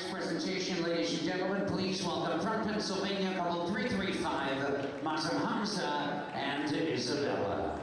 next presentation, ladies and gentlemen, please welcome from Pennsylvania, couple 335, Mazam Hamza and Isabella.